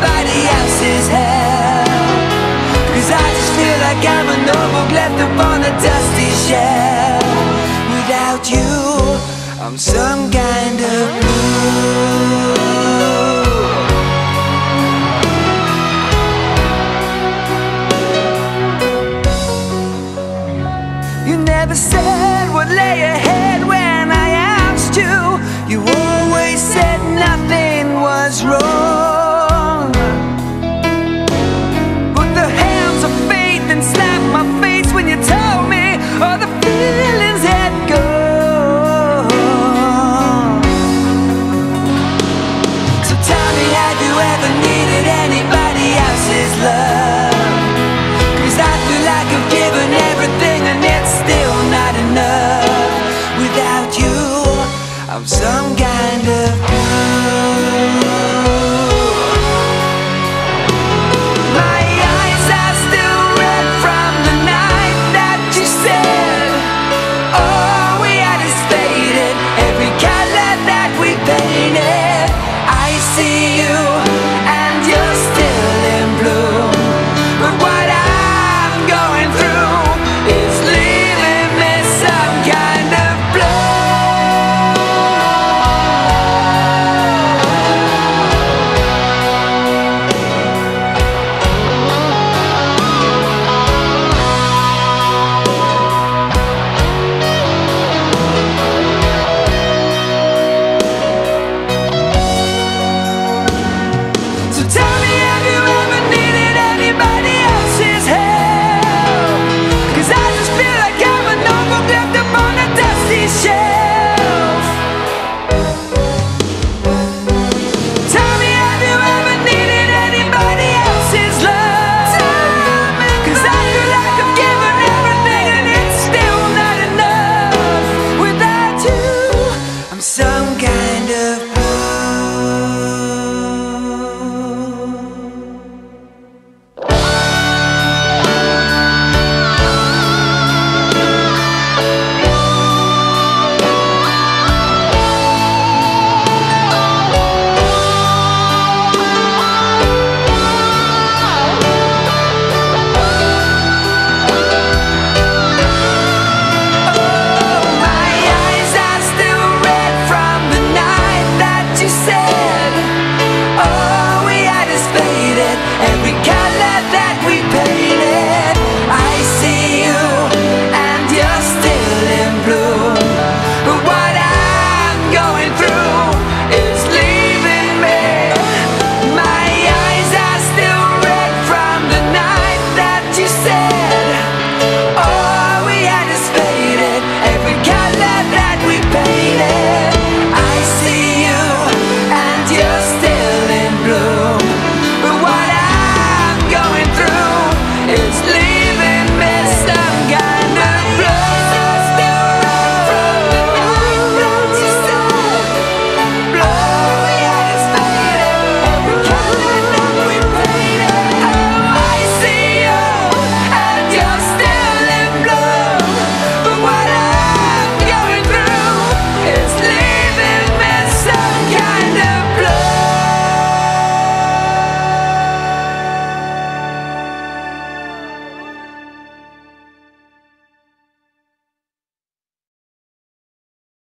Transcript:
everybody else's hell. Cause I just feel like I'm a notebook left upon a dusty shelf Without you, I'm some kind of fool